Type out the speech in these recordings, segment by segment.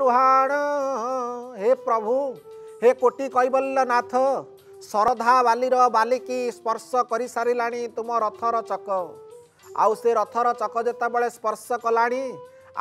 ରୁହାଣ। ହେ ପ୍ରଭୁ ହେ କୋଟି କୈବଲ୍ୟନାଥ ଶରଧା ବାଲିର ବାଲିକି ସ୍ପର୍ଶ କରିସାରିଲାଣି ତୁମ ରଥର ଚକ। ଆଉ ସେ ରଥର ଚକ ଯେତେବେଳେ ସ୍ପର୍ଶ କଲାଣି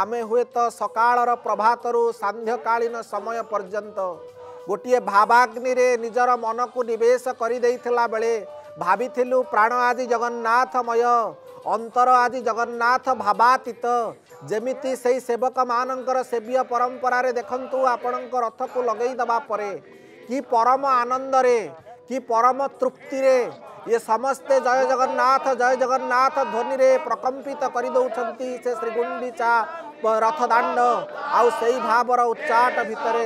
ଆମେ ହୁଏତ ସକାଳର ପ୍ରଭାତରୁ ସାନ୍ଧ୍ୟକାଳୀନ ସମୟ ପର୍ଯ୍ୟନ୍ତ ଗୋଟିଏ ଭାବାଗ୍ନିରେ ନିଜର ମନକୁ ନିବେଶ କରିଦେଇଥିଲା ବେଳେ ଭାବିଥିଲୁ ପ୍ରାଣ ଆଜି ଜଗନ୍ନାଥମୟ। ଅନ୍ତର ଆଜି ଜଗନ୍ନାଥ ଭାବାତୀତ ଯେମିତି ସେଇ ସେବକମାନଙ୍କର ସେବୀୟ ପରମ୍ପରାରେ ଦେଖନ୍ତୁ ଆପଣଙ୍କ ରଥକୁ ଲଗେଇ ଦେବା ପରେ କି ପରମ ଆନନ୍ଦରେ କି ପରମ ତୃପ୍ତିରେ ଇଏ ସମସ୍ତେ ଜୟ ଜଗନ୍ନାଥ ଜୟ ଜଗନ୍ନାଥ ଧ୍ୱନିରେ ପ୍ରକମ୍ପିତ କରିଦେଉଛନ୍ତି ସେ ଶ୍ରୀଗୁଣ୍ଡିଚା ରଥ ଦାଣ୍ଡ ଆଉ ସେଇ ଭାବର ଉଚ୍ଚାଟ ଭିତରେ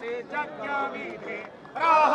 से जज्ञा विधे राह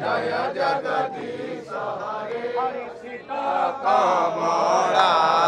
जय जगदीश हरे। सीता का मोड़ा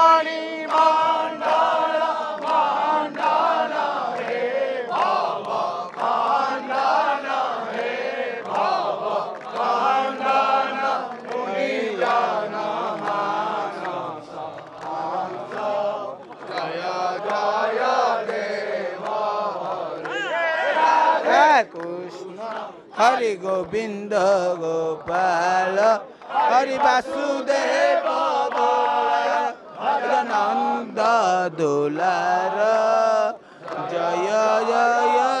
कृष्ण हरि गोविन्द गोपाल हरि वासुदेव नन्द दुलार जय जय।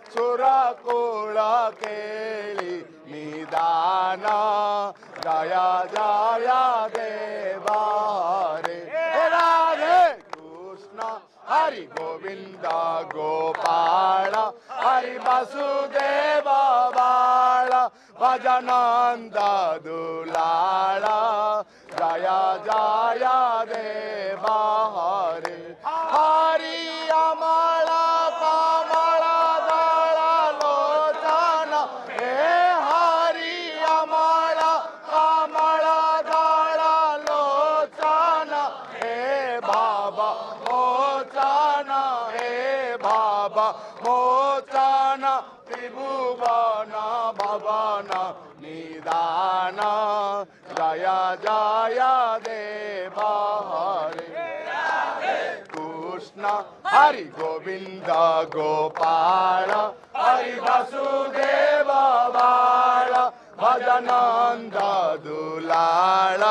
निदान जय जय देव हरे राधे कृष्ण, हरि गोविंद गोपाल, हरि वसुदेव बाल भजनंद दुलाल जय जय देव हरे कमल निदान जय जय देव हरे कृष्ण हरि गोविंद गोपाल हरि वसुदेव बाल भजनंद दुलाल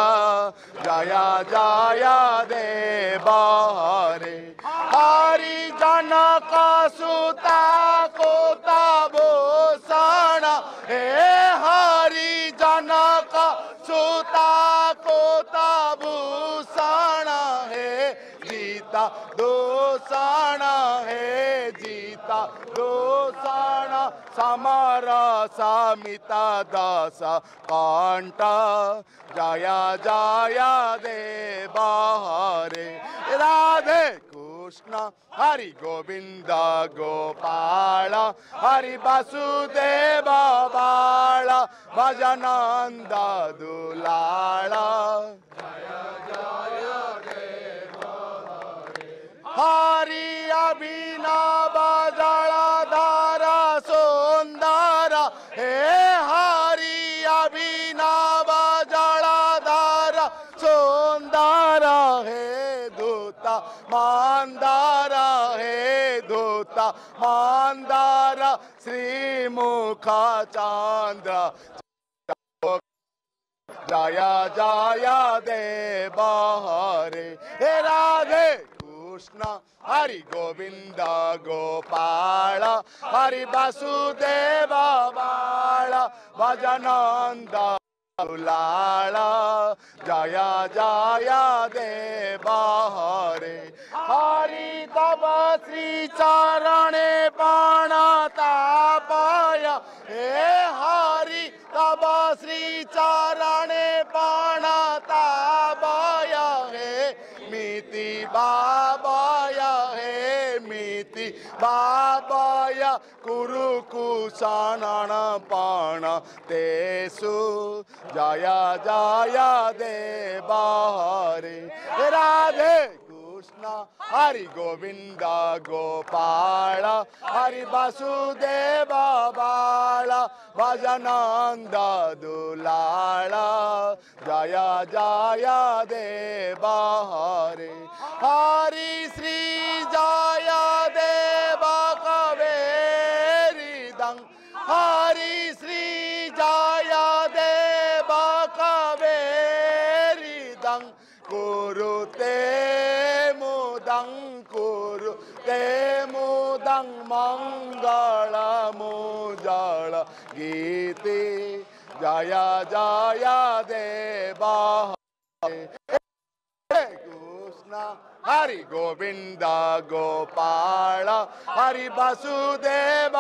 जय जय देव हरे हरि जनक सुता कोता भूषण भूषण हे, जीता दूषण है, जीता दूषण समर समिता दस कंठ जय जय दे बाहरे, Radhe Krishna, Hari Govinda Gopala, Hari Basudeva Bala, Bhajananda Dulala. Hari Abhi. दूत मंदर, श्रीमुख चंद्र जय जय देव हरे हे राधे कृष्ण, हरि गोविंद गोपाल, हरि वसुदेव बाल, भजनंद लाल, जाया जाया दे हरे हरी तब श्री चरण चरणे तापय हे हरी तब श्री चरणे तापय हे। मिति बाबय हे, मिति बाबय। कुरु कुशनन पण तेषु जया, जय देव हरे राधे कृष्ण, हरि गोविंद गोपाल, हरि वसुदेव बाल भजनंद दुलाल। जय जय देव हरे हरि श्री जय देव दंग कुरुते मुदं कुरुते मुदं मङ्गल मुजल गीते जय जय देव कृष्ण हरि गोविंद गोपाल हरि वसुदेव